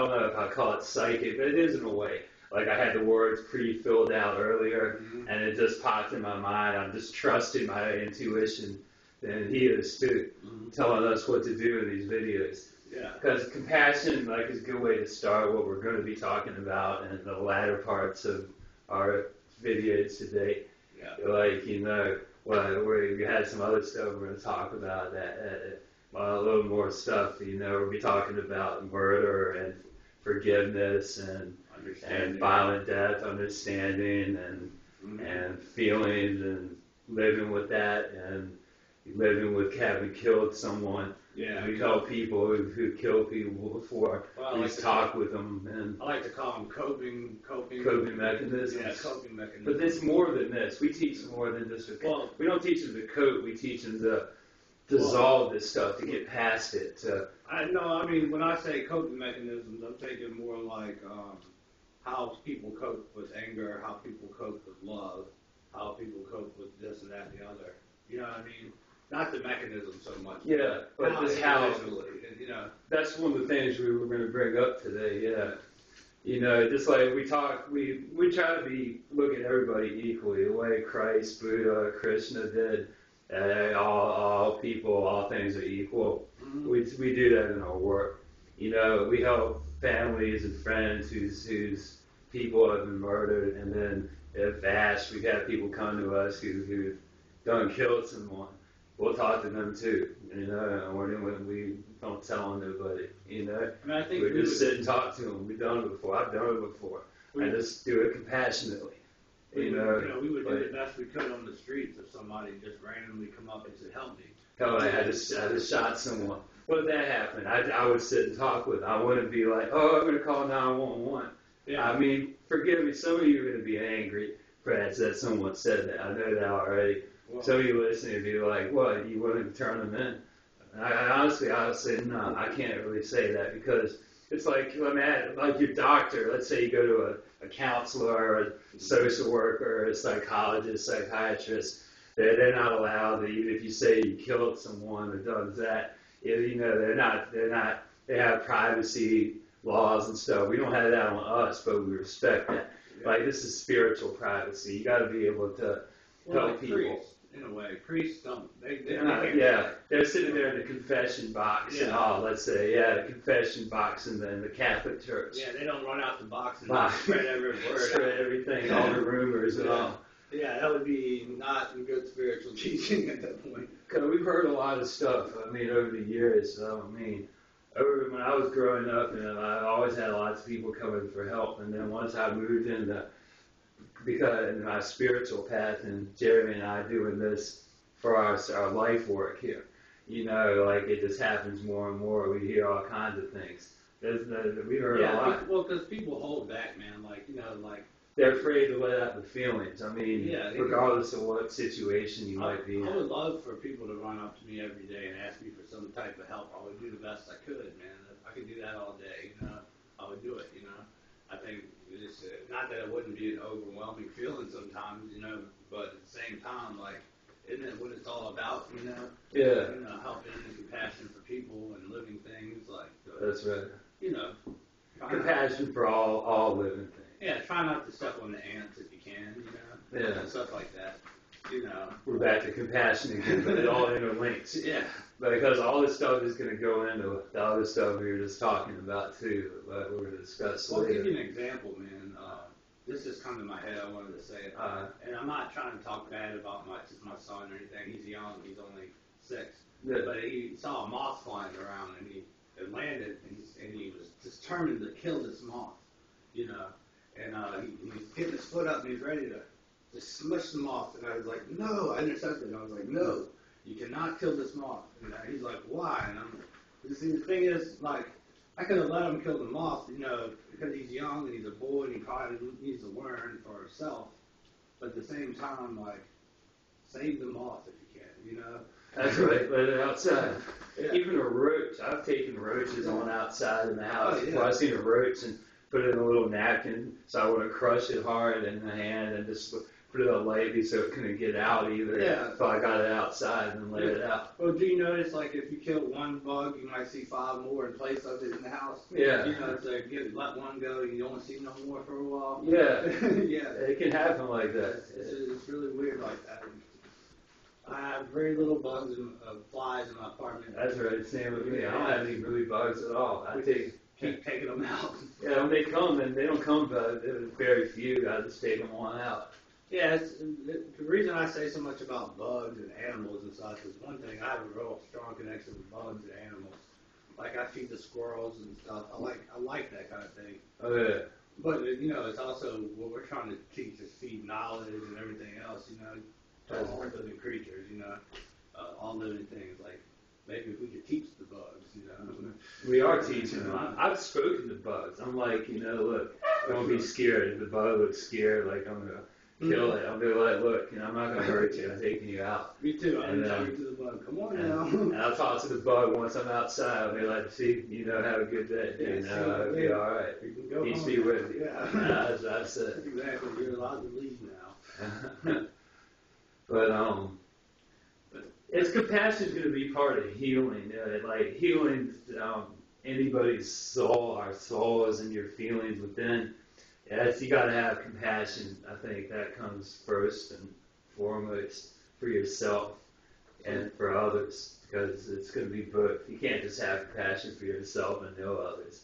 I don't know if I call it psychic, but it is in a way. Like I had the words pre-filled out earlier, Mhm. and it just popped in my mind. I'm just trusting my intuition, and he is too, Mhm. telling us what to do in these videos. Yeah. Because compassion, like, is a good way to start what we're going to be talking about in the latter parts of our videos today. Yeah. Like, you know, well, we had some other stuff we're going to talk about that, uh, uh, a little more stuff. You know, we'll be talking about murder and forgiveness and and violent death, understanding and Mhm. and feelings and living with that and living with having killed someone. Yeah. we tell people who, killed people before, Well, we like talk with them and I like to call them coping, coping, coping mechanisms. Yeah, coping mechanisms. But it's more than this. We teach more than just. Well- we don't teach them to cope. We teach them to dissolve this stuff, to get past it. To, I know. I mean, when I say coping mechanisms, I'm thinking more like um, how people cope with anger, how people cope with love, how people cope with this and that and the other. You know what I mean? Not the mechanism so much. yeah, but just how. individually, and, you know. That's one of the things we were going to bring up today. Yeah. You know, just like we talk, we we try to be look at everybody equally, the way Christ, Buddha, Krishna did. Uh, all all people, all things are equal. Mhm. We we do that in our work. You know, we help families and friends whose whose people have been murdered, and then if asked, we've had people come to us who who done killed someone. We'll talk to them too. You know, and we don't tell them nobody. You know, I mean, I think we just sit and talk to them. We've done it before. I've done it before. we- I just do it compassionately. We You would- know, you know, we would do the best we could on the streets if somebody just randomly come up and said, "Help me." Hell, I had just, I just shot someone. What if that happened? I, I would sit and talk with them. I wouldn't be like, oh, I'm going to call 911. Yeah. I mean, forgive me. Some of you are going to be angry, Brad, that someone said that. I know that already. Well, Some of you listening would be like, what? You wouldn't turn them in? I, I honestly, I would say, no, I can't really say that because it's like, me add, like your doctor. Let's say you go to a, a counselor or a social worker a psychologist, psychiatrist. They're, they're not allowed even if you say you killed someone or done that, you you know, they're not, they're not, they have privacy laws and stuff. We don't have that on us, but we respect that. Like this is spiritual privacy. You got to be able to well, help people. priests, in a way, priests don't. They, they, They're not, they- yeah, they're sitting there in the confession box and Yeah. all. Let's say, yeah, the confession box and then the Catholic Church. Yeah, they don't run out the box and Box. spread every word. Spread everything, all the rumors and Yeah. all. Yeah, that would be not good spiritual teaching at that point. Cause we've heard a lot of stuff. I mean, over the years. I mean, over when I was growing up, and I always had lots of people coming for help. And then once I moved into because in my spiritual path, and Jeremy and I doing this for our our life work here. You know, like it just happens more and more. We hear all kinds of things. There's, there, we heard a lot. well, because people hold back, man. Like you know, like They're afraid to let out the feelings. I mean, Yeah, regardless of what situation you I, might be in. I would love for people to run up to me every day and ask me for some type of help. I would do the best I could, man. If I could do that all day, you know, I would do it. You know, I think it's uh, not that it wouldn't be an overwhelming feeling sometimes, you know, but at the same time, like, isn't it what it's all about? You know, Yeah, you know, helping and compassion for people and living things like, uh, that's right. you know, try not- Compassion for all all living things. yeah, try not to step on the ants if you can, you know, Yeah. and stuff like that. You know, We're back to compassion again, but it all interlinks. yeah. Because all this stuff is going to go into the other stuff we were just talking about too, but we're going to discuss Well, I'll give you an example, man. Uh, this just come to my head. I wanted to say it, Uh, and I'm not trying to talk bad about my my son or anything. He's young. He's only six, yeah, but he saw a moth flying around, and he it landed, and he, and he was determined to kill this moth, you know. And uh, he, he's getting his foot up, and he's ready to just smush the moth. And I was like, no, I intercepted him. I was like, no, you cannot kill this moth. And he's like, why? And I'm, you see, the thing is, like, I could have let him kill the moth, you know, because he's young and he's a boy and he probably needs to learn for himself. But at the same time, like, save the moth if you can, you know. that's right. Let it outside. Yeah. Even a roach. I've taken roaches on outside in the oh, house. Oh, yeah. before. I've seen a roach and put it in a little napkin so I wouldn't crush it hard in the hand and just put it lightly so it couldn't get out either. Yeah. So I got it outside and let it out. Well, do you notice like if you kill one bug, you might see five more in place of it in the house? Yeah. You know, so get let one go, you don't see no more for a while. Yeah. yeah. It can happen like that. It's, it's really weird like that. I have very little bugs and uh, flies in my apartment. That's right. Same with me. I don't have any really bugs at all. I take keep taking them out. yeah when they come and they don't come, but there's very few. I just take them one out. Yeah, it's, the reason I say so much about bugs and animals and such is one thing. I have a real strong connection with bugs and animals. Like I feed the squirrels and stuff. I like I like that kind of thing. Oh yeah. But you know, it's also what we're trying to teach is feed knowledge and everything else. You know, to all living creatures. You know, uh, all living things. Like maybe if we could teach the bugs. You know. We are teaching them. I- I've spoken to bugs. I'm like, you know, look, don't be scared. If the bug looks scared, like I'm gonna kill it. I'll gonna like, look, you know, I'm not gonna hurt you. I'm taking you out. Me too. I'm And, uh, talking to the bug. Come on And, now. and I'll talk to the bug once I'm outside. I'll be like, see, you know, have a good day. Yeah, You know, you I'll be all right. You can go Peace home be with you. Yeah. That's, that's it. exactly. You're allowed to leave now. but um, it's compassion is going to be part of healing. Uh, like healing um, anybody's soul, our souls, and your feelings within. Yes, you got to have compassion. I think that comes first and foremost for yourself and for others because it's going to be both. You can't just have compassion for yourself and no others,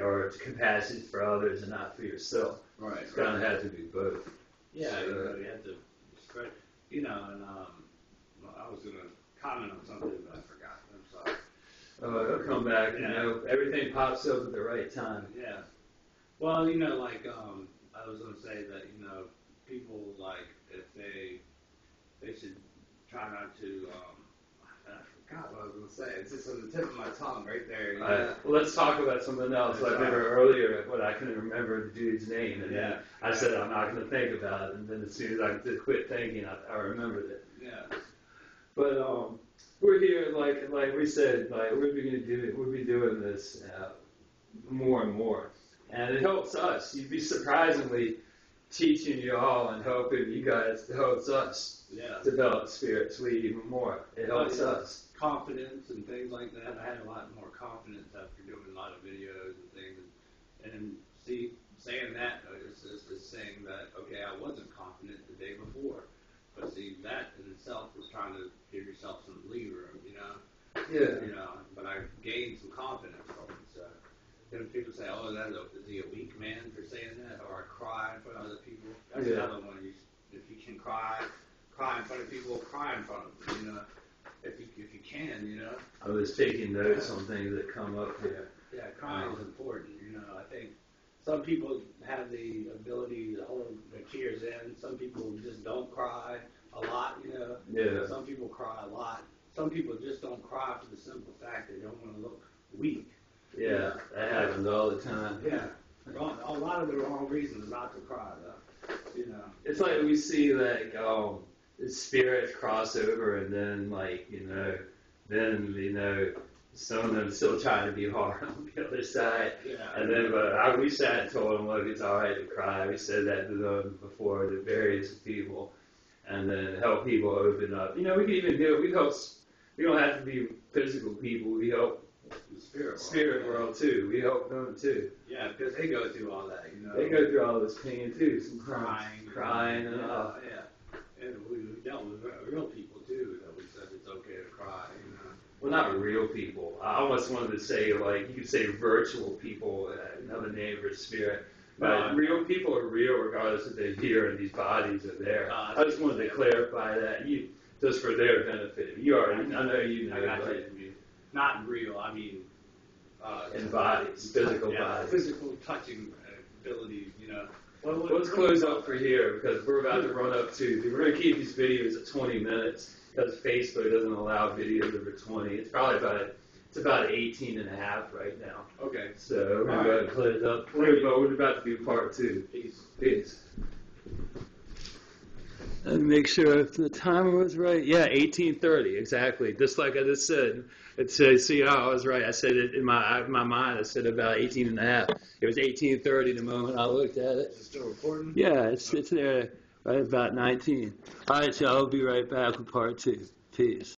or compassion for others and not for yourself. Right. It's going to have to be both. Yeah, So- you know, you have to spread. You know, and um, well, I was gonna comment on something, but I forgot. I'm sorry. Oh, it'll come back. You know, everything pops up at the right time. Yeah. Well, you know, like um, I was gonna say that you know, people like if they they should try not to. Um, I forgot what I was gonna say. It's just on the tip of my tongue, right there. Right. know? Well, let's talk about something else. I remember earlier when I couldn't remember the dude's name, and Yeah. then I said I'm not going to think about it, and then as soon as I did quit thinking, I, I remembered it. Yeah. But um, we're here, like like we said, like we're to do, we'll be doing this uh, more and more, and it helps us. You'd be surprisingly teaching you all and helping you guys. It helps us Yeah. develop spiritually even more. It helps Oh, yeah. us. confidence and things like that. I had a lot more confidence after doing a lot of videos and things. And, and see, saying that is, is, is saying that, okay, I wasn't confident the day before. But see, that in itself was trying to give yourself some leeway, you know? Yeah. You know, but I gained some confidence from then people say, oh, is, that is he a weak man for saying that? Or cry in front of other people? That's Yeah. another one. You, if you can cry, cry in front of people, cry in front of them, you know? If you, if you can, you know? I was taking notes on things that come up here. Yeah, crying is important. You know, I think some people have the ability to hold their tears in. Some people just don't cry a lot. You know, Yeah. some people cry a lot. Some people just don't cry for the simple fact they don't want to look weak. Yeah, that happens all the time. Yeah, a lot of the wrong reasons not to cry, though. You know. It's like we see like um spirits cross over and then like, you know, then you know, some of them still trying to be hard on the other side. Yeah. And then but I we sat and told them, look, it's alright to cry. We said that to them before to various people and then help people open up. You know, we can even do it. We help we don't have to be physical people, we help the spirit world. spirit world too. We help them too. Yeah, because they go through all that. You know. They go through all this pain too, sometimes crying, crying and all. yeah. And we, we dealt with real people too that we said it's okay to cry. You know. Well, not real people. I almost wanted to say like you could say virtual people, uh, another name for spirit. But No. real people are real regardless if they're here and these bodies are there. No, I just wanted to clarify that you just for their benefit. You already, I know you know, I got you. Not real. I mean. Uh, in bodies, physical yeah, bodies. Physical touching abilities. You know. Well, Let's close up for here because we're about to run up to. We're going to keep these videos at 20 minutes because Facebook doesn't allow videos over 20. It's probably about it's about 18 and a half right now. Okay. So we're going to close up. We're, but we're about to do part two. Peace. Peace. And make sure if the timer was right. Yeah, 1830 exactly. Just like I just said. It says, see how I was right. I said it in my in my mind. I said about 18 and a half. It was 1830 the moment I looked at it. Is it still recording? Yeah, it's it's there. right about 19. All right, y'all. I'll be right back with part two. Peace.